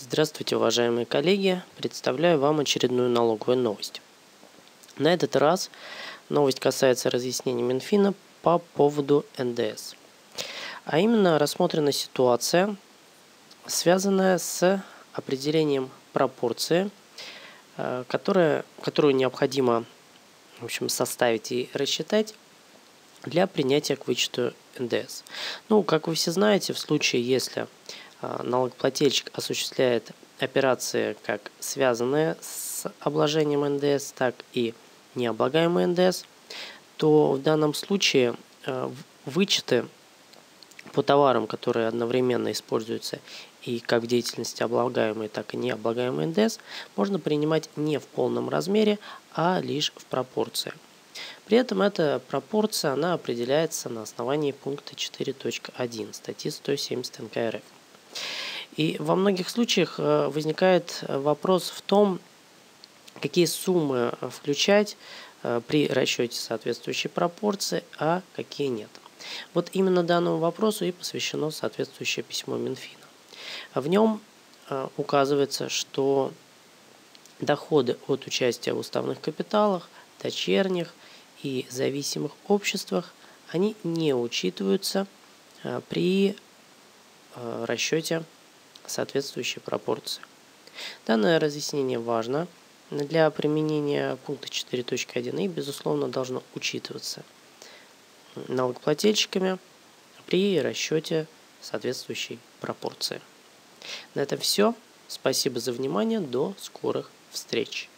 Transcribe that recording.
Здравствуйте, уважаемые коллеги! Представляю вам очередную налоговую новость. На этот раз новость касается разъяснений Минфина по поводу НДС. А именно рассмотрена ситуация, связанная с определением пропорции, э, которая, которую необходимо в общем, составить и рассчитать для принятия к вычету НДС. Ну, как вы все знаете, в случае, если налогоплательщик осуществляет операции как связанные с обложением НДС, так и необлагаемый НДС, то в данном случае а, вычеты по товарам, которые одновременно используются и как в деятельности облагаемые, так и необлагаемый НДС, можно принимать не в полном размере, а лишь в пропорции. При этом эта пропорция она определяется на основании пункта 4.1 статьи 170 НК РФ. И во многих случаях э, возникает вопрос в том, какие суммы включать э, при расчете соответствующей пропорции, а какие нет. Вот именно данному вопросу и посвящено соответствующее письмо Минфина. В нем э, указывается, что доходы от участия в уставных капиталах, дочерних и зависимых обществах, они не учитываются при расчете соответствующей пропорции. Данное разъяснение важно для применения пункта 4.1 и, безусловно, должно учитываться налогоплательщиками при расчете соответствующей пропорции. На этом все. Спасибо за внимание. До скорых встреч.